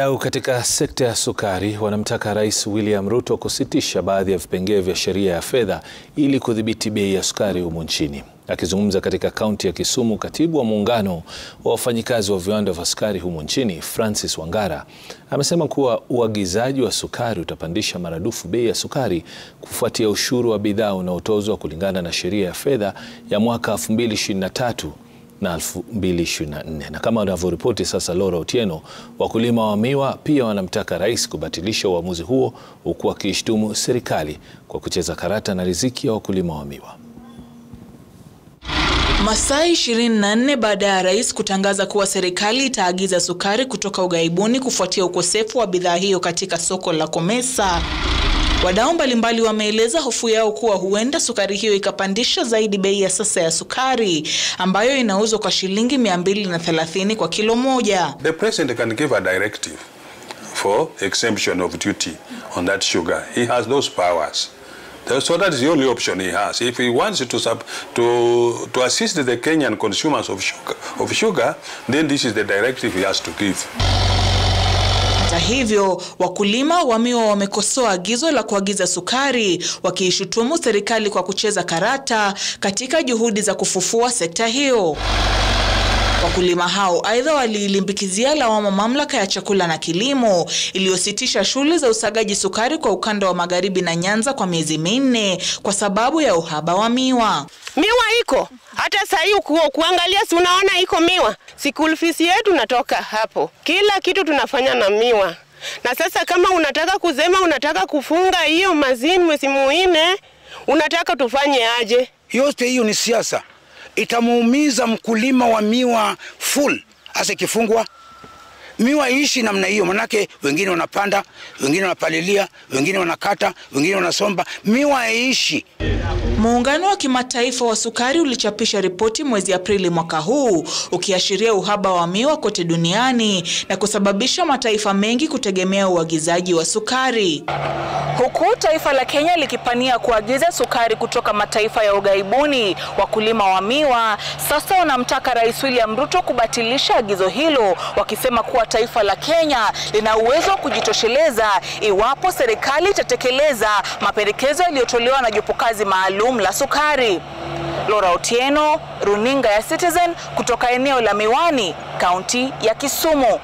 Wadau katika sekta ya sukari wanamtaka Rais William Ruto kusitisha baadhi ya vipengee vya sheria ya fedha ili kudhibiti bei ya sukari humu nchini. Akizungumza katika kaunti ya Kisumu, katibu wa muungano wa wafanyikazi wa viwanda vya sukari humu nchini, Francis Wangara, amesema kuwa uagizaji wa sukari utapandisha maradufu bei ya sukari kufuatia ushuru wa bidhaa unaotozwa kulingana na sheria ya fedha ya mwaka 2023 na 2024. Na kama anavyoripoti sasa Laura Otieno, wakulima wa miwa pia wanamtaka rais kubatilisha uamuzi huo huku akiishtumu serikali kwa kucheza karata na riziki ya wakulima wa miwa. Masaa 24 baada ya rais kutangaza kuwa serikali itaagiza sukari kutoka ughaibuni kufuatia ukosefu wa bidhaa hiyo katika soko la Komesa. Wadau mbalimbali wameeleza hofu yao kuwa huenda sukari hiyo ikapandisha zaidi bei ya sasa ya sukari ambayo inauzwa kwa shilingi 230 kwa kilo moja. The president can give a directive for exemption of duty on that sugar. He has those powers. So that is the only option he has. If he wants to, sub, to, to assist the Kenyan consumers of sugar, of sugar, then this is the directive he has to give. Hata hivyo, wakulima wa miwa wamekosoa agizo la kuagiza sukari, wakiishutumu serikali kwa kucheza karata katika juhudi za kufufua sekta hiyo. Wakulima hao aidha waliilimbikizia lawama mamlaka ya chakula na kilimo iliyositisha shughuli za usagaji sukari kwa ukanda wa magharibi na Nyanza kwa miezi minne kwa sababu ya uhaba wa miwa. Miwa iko hata sahii kuangalia, si unaona iko miwa. School fees yetu natoka hapo, kila kitu tunafanya na miwa. Na sasa kama unataka kusema unataka kufunga hiyo mazini mwezi muine, unataka tufanye aje? Yote hiyo ni siasa, itamuumiza mkulima wa miwa full hasa ikifungwa miwa iishi namna hiyo, manake wengine wanapanda, wengine wanapalilia, wengine wanakata, wengine wanasomba, miwa iishi. Muungano wa kimataifa wa sukari ulichapisha ripoti mwezi Aprili mwaka huu ukiashiria uhaba wa miwa kote duniani na kusababisha mataifa mengi kutegemea uagizaji wa sukari. Huku taifa la Kenya likipania kuagiza sukari kutoka mataifa ya ughaibuni, wakulima wa miwa sasa wanamtaka Rais William Ruto kubatilisha agizo hilo, wakisema kuwa taifa la Kenya lina uwezo wa kujitosheleza iwapo serikali itatekeleza mapendekezo yaliyotolewa na jopo kazi maalum la sukari. Laura Otieno, runinga ya Citizen kutoka eneo la Miwani, kaunti ya Kisumu.